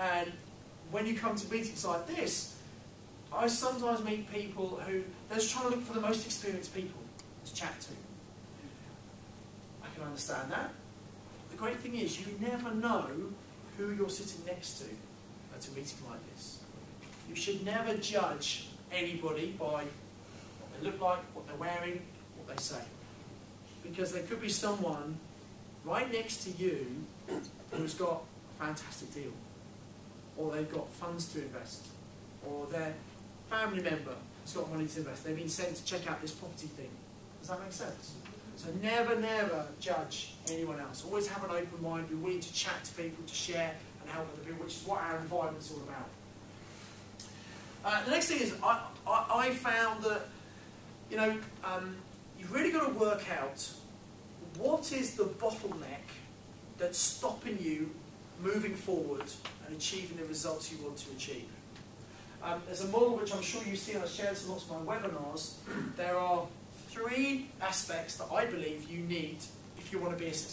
And when you come to meetings like this, I sometimes meet people who they're just trying to look for the most experienced people to chat to. I can understand that. The great thing is you never know who you're sitting next to at a meeting like this. You should never judge anybody by what they look like, what they're wearing, what they say. Because there could be someone right next to you who's got a fantastic deal, or they've got funds to invest, or their family member has got money to invest. They've been sent to check out this property thing. Does that make sense? So never, never judge anyone else. Always have an open mind, be willing to chat to people, to share and help other people, which is what our environment's all about. Uh, the next thing is, I, I, I found that, you know, um, you've really got to work out what is the bottleneck that's stopping you moving forward and achieving the results you want to achieve. Um, there's a model which I'm sure you've seen, I've shared some lots of my webinars. There are three aspects that I believe you need if you want to be a successful